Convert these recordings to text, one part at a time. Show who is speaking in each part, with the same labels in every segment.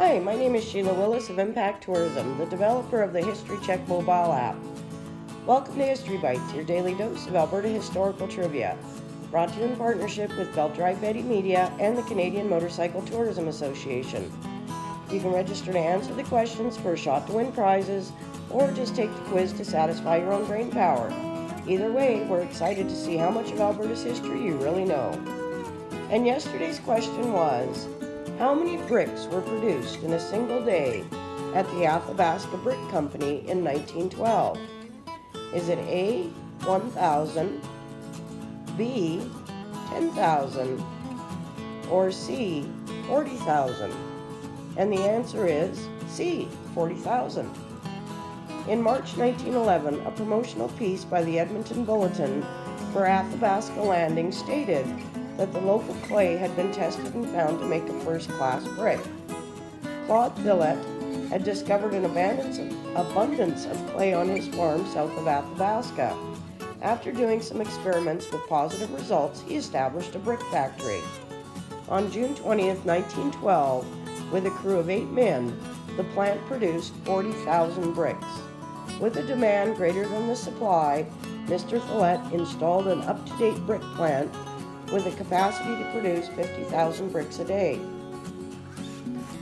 Speaker 1: Hi, my name is Sheila Willis of Impact Tourism, the developer of the History Check mobile app. Welcome to History Bytes, your daily dose of Alberta historical trivia. Brought to you in partnership with Belt Drive Betty Media and the Canadian Motorcycle Tourism Association. You can register to answer the questions for a shot to win prizes or just take the quiz to satisfy your own brain power. Either way, we're excited to see how much of Alberta's history you really know. And yesterday's question was How many bricks were produced in a single day at the Athabasca Brick Company in 1912? Is it A, 1,000, B, 10,000, or C, 40,000? And the answer is C, 40,000. In March 1911, a promotional piece by the Edmonton Bulletin for Athabasca Landing stated that the local clay had been tested and found to make a first class brick. Claude Thillet had discovered an abundance of, abundance of clay on his farm south of Athabasca. After doing some experiments with positive results, he established a brick factory. On June 20, 1912, with a crew of eight men, the plant produced 40,000 bricks. With a demand greater than the supply, Mr. Thillet installed an up-to-date brick plant with a capacity to produce 50,000 bricks a day.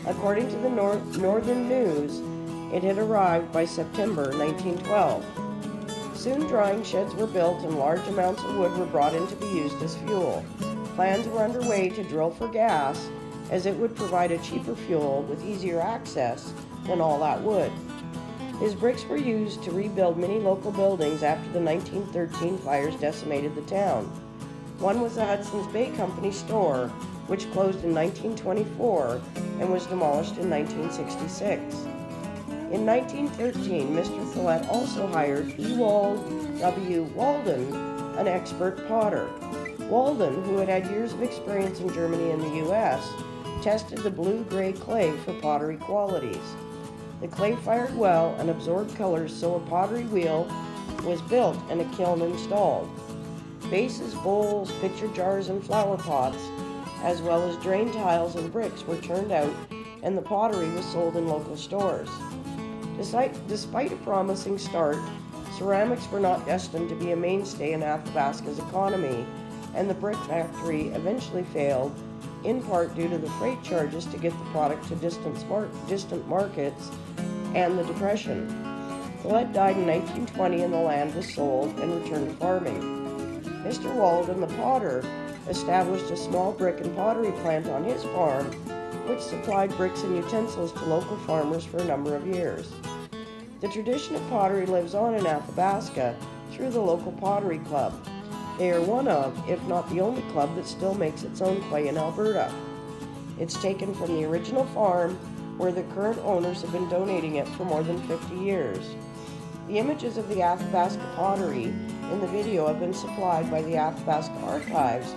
Speaker 1: According to the Nor- Northern News, it had arrived by September 1912. Soon drying sheds were built and large amounts of wood were brought in to be used as fuel. Plans were underway to drill for gas as it would provide a cheaper fuel with easier access than all that wood. His bricks were used to rebuild many local buildings after the 1913 fires decimated the town. One was the Hudson's Bay Company store, which closed in 1924 and was demolished in 1966. In 1913, Mr. Thillet also hired Ewald W. Walden, an expert potter. Walden, who had had years of experience in Germany and the U.S., tested the blue-gray clay for pottery qualities. The clay fired well and absorbed colors, so a pottery wheel was built and a kiln installed. Vases, bowls, pitcher jars, and flower pots, as well as drain tiles and bricks, were turned out, and the pottery was sold in local stores. Despite, a promising start, ceramics were not destined to be a mainstay in Athabasca's economy, and the brick factory eventually failed, in part due to the freight charges to get the product to distant, distant markets and the Depression. Thillet died in 1920 and the land was sold and returned to farming. Mr. Walden, the potter, established a small brick and pottery plant on his farm, which supplied bricks and utensils to local farmers for a number of years. The tradition of pottery lives on in Athabasca through the local pottery club. They are one of, if not the only club that still makes its own clay in Alberta. It's taken from the original farm where the current owners have been donating it for more than 50 years. The images of the Athabasca pottery in the video have been supplied by the Athabasca Archives,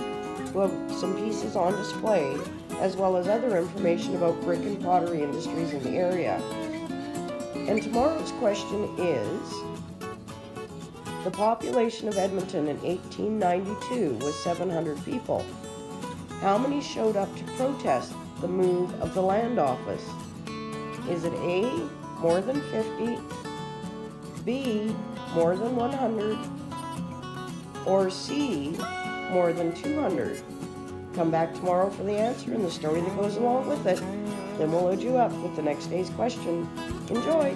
Speaker 1: who have some pieces on display, as well as other information about brick and pottery industries in the area. And tomorrow's question is The population of Edmonton in 1892 was 700 people. How many showed up to protest the move of the land office? Is it A, more than 50, B, more than 100, or C, more than 200? Come back tomorrow for the answer and the story that goes along with it. Then we'll load you up with the next day's question. Enjoy!